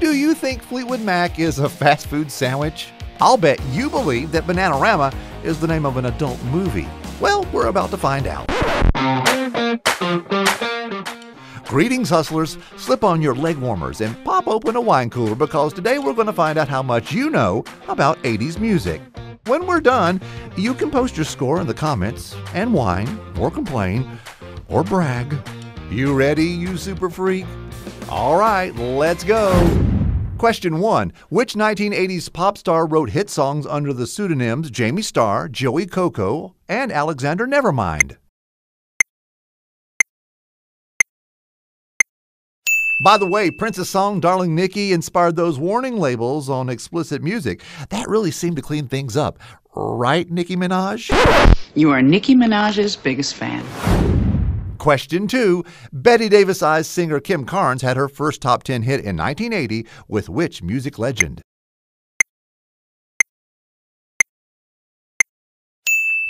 Do you think Fleetwood Mac is a fast food sandwich? I'll bet you believe that Bananarama is the name of an adult movie. Well, we're about to find out. Greetings, hustlers. Slip on your leg warmers and pop open a wine cooler because today we're going to find out how much you know about 80s music. When we're done, you can post your score in the comments and whine or complain or brag. You ready, you super freak? All right, let's go. Question one Which 1980s pop star wrote hit songs under the pseudonyms Jamie Starr, Joey Coco, and Alexander Nevermind? By the way, Prince's song Darling Nikki inspired those warning labels on explicit music. That really seemed to clean things up. Right, Nicki Minaj? You are Nicki Minaj's biggest fan. Question two Bette Davis Eyes singer Kim Carnes had her first top 10 hit in 1980 with which music legend?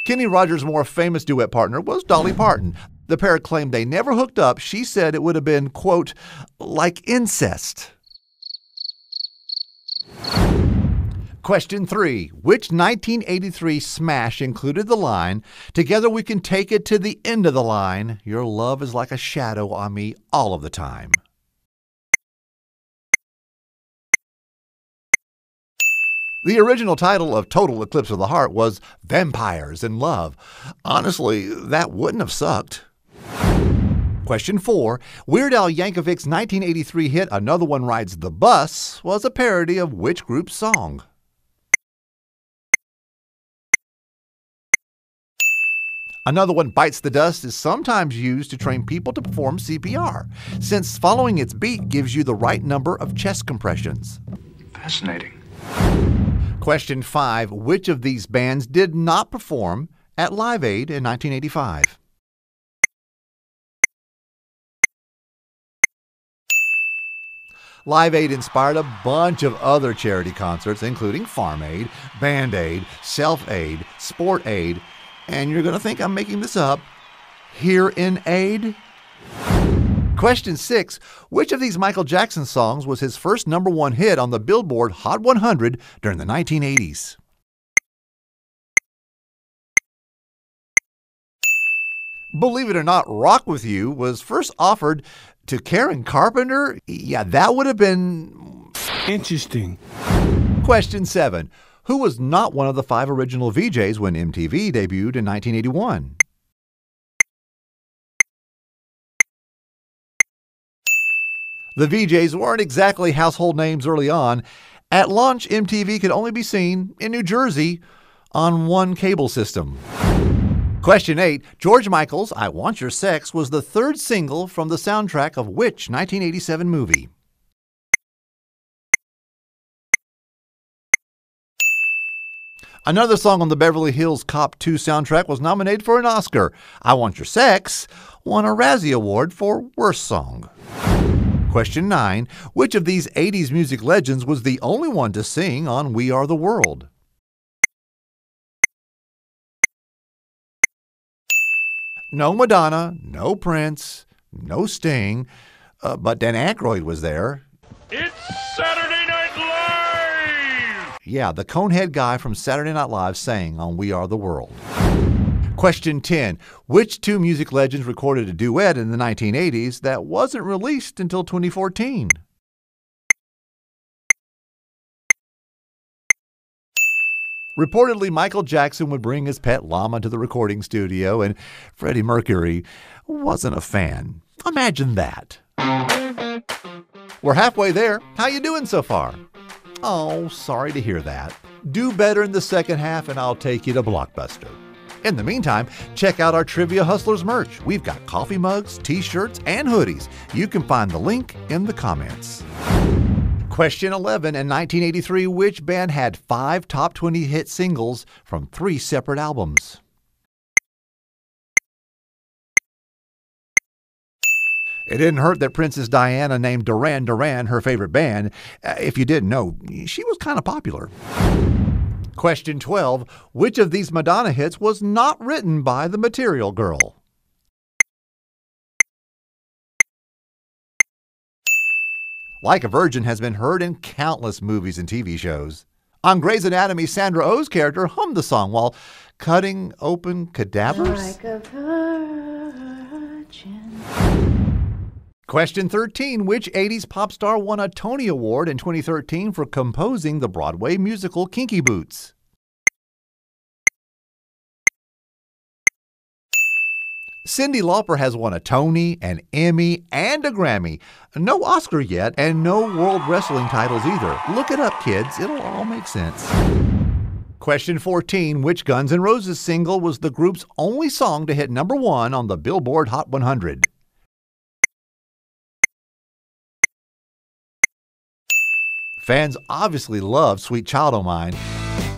Kenny Rogers' more famous duet partner was Dolly Parton. The pair claimed they never hooked up. She said it would have been, quote, like incest. Question three Which 1983 smash included the line, Together we can take it to the end of the line? Your love is like a shadow on me all of the time. The original title of Total Eclipse of the Heart was Vampires in Love. Honestly, that wouldn't have sucked. Question 4. Weird Al Yankovic's 1983 hit Another One Rides the Bus was a parody of which group's song? Another one bites the dust is sometimes used to train people to perform CPR, since following its beat gives you the right number of chest compressions. Fascinating. Question 5 Which of these bands did not perform at Live Aid in 1985? Live Aid inspired a bunch of other charity concerts, including Farm Aid, Band Aid, Self Aid, Sport Aid, and you're going to think I'm making this up. Hear 'n Aid? Question six Which of these Michael Jackson songs was his first number one hit on the Billboard Hot 100 during the 1980s? Believe it or not, Rock With You was first offered to Karen Carpenter. Yeah, that would have been. Interesting. Question seven Who was not one of the five original VJs when MTV debuted in 1981? The VJs weren't exactly household names early on. At launch, MTV could only be seen in New Jersey on one cable system. Question 8 George Michael's I Want Your Sex was the third single from the soundtrack of which 1987 movie? Another song on the Beverly Hills Cop 2 soundtrack was nominated for an Oscar. I Want Your Sex won a Razzie Award for Worst Song. Question 9 Which of these 80s music legends was the only one to sing on We Are the World? No Madonna, no Prince, no Sting, uh, but Dan Aykroyd was there. Yeah, the conehead guy from Saturday Night Live sang on We Are the World. Question 10 Which two music legends recorded a duet in the 1980s that wasn't released until 2014? Reportedly, Michael Jackson would bring his pet llama to the recording studio, and Freddie Mercury wasn't a fan. Imagine that. We're halfway there. How you doing so far? Oh, sorry to hear that. Do better in the second half, and I'll take you to Blockbuster. In the meantime, check out our Trivia Hustlers merch. We've got coffee mugs, t shirts, and hoodies. You can find the link in the comments. Question 11 In 1983, which band had five top 20 hit singles from three separate albums? It didn't hurt that Princess Diana named Duran Duran her favorite band. Uh, if you didn't know, she was kind of popular. Question 12 Which of these Madonna hits was not written by the Material Girl? Like a Virgin has been heard in countless movies and TV shows. On Grey's Anatomy, Sandra Oh's character hummed the song while cutting open cadavers. Like. Question 13 Which 80s pop star won a Tony Award in 2013 for composing the Broadway musical Kinky Boots? Cyndi Lauper has won a Tony, an Emmy, and a Grammy. No Oscar yet, and no World Wrestling titles either. Look it up, kids. It'll all make sense. Question 14 Which Guns N' Roses single was the group's only song to hit number one on the Billboard Hot 100? Fans obviously love Sweet Child O' Mine.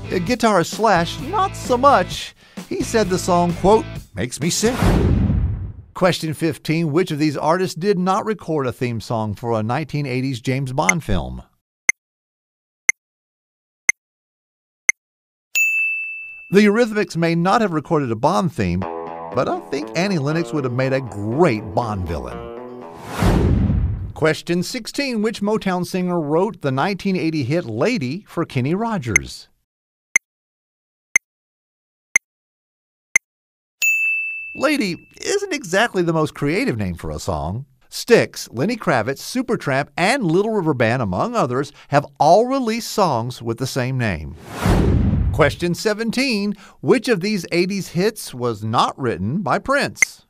Guitarist Slash, not so much. He said the song, quote, makes me sick. Question 15 Which of these artists did not record a theme song for a 1980s James Bond film? The Eurythmics may not have recorded a Bond theme, but I think Annie Lennox would have made a great Bond villain. Question 16 Which Motown singer wrote the 1980 hit Lady for Kenny Rogers? Lady isn't exactly the most creative name for a song. Styx, Lenny Kravitz, Supertramp, and Little River Band, among others, have all released songs with the same name. Question 17 Which of these 80s hits was not written by Prince?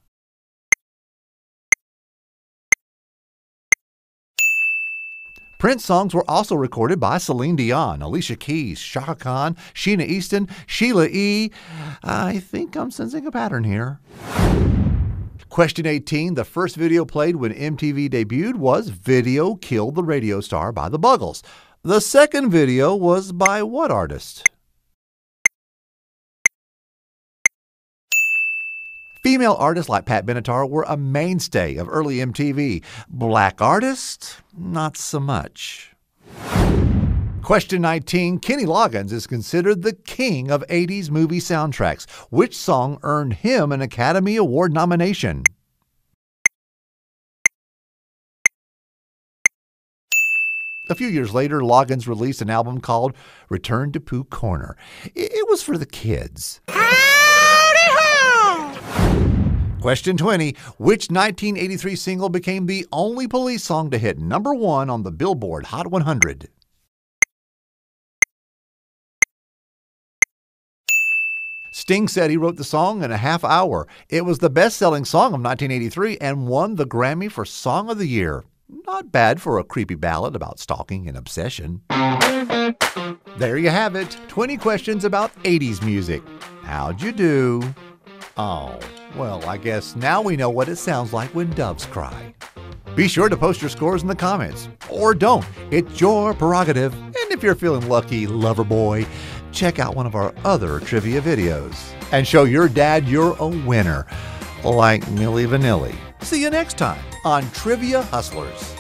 Prince songs were also recorded by Celine Dion, Alicia Keys, Chaka Khan, Sheena Easton, Sheila E. I think I'm sensing a pattern here. Question 18 The first video played when MTV debuted was Video Killed the Radio Star by the Buggles. The second video was by what artist? Female artists like Pat Benatar were a mainstay of early MTV. Black artists, not so much. Question 19 Kenny Loggins is considered the king of 80s movie soundtracks. Which song earned him an Academy Award nomination? A few years later, Loggins released an album called Return to Pooh Corner. It was for the kids. Question 20 Which 1983 single became the only police song to hit number one on the Billboard Hot 100? Sting said he wrote the song in a half hour. It was the best selling song of 1983 and won the Grammy for Song of the Year. Not bad for a creepy ballad about stalking and obsession. There you have it 20 questions about 80s music. How'd you do? Oh, well, I guess now we know what it sounds like when doves cry. Be sure to post your scores in the comments. Or don't. It's your prerogative. And if you're feeling lucky, lover boy, check out one of our other trivia videos and show your dad you're a winner, like Milli Vanilli. See you next time on Trivia Hustlers.